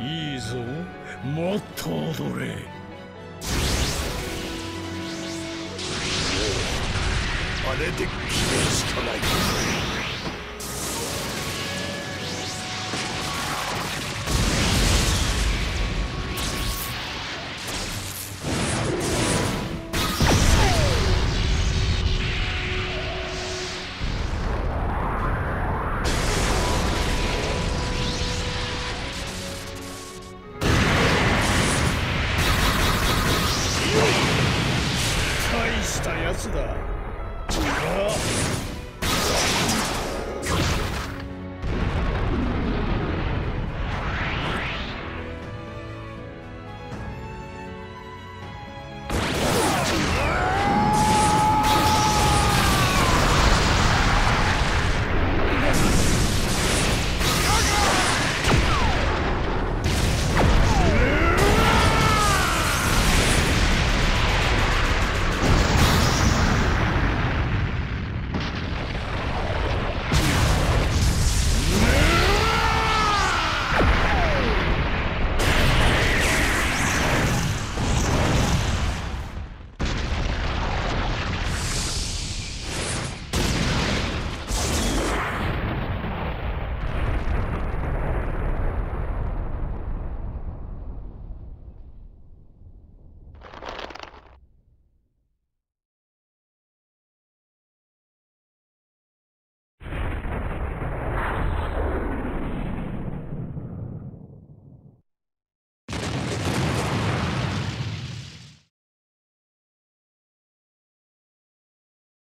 いいぞ。もっと踊れ。あれで決めるしかない。大したやつだ。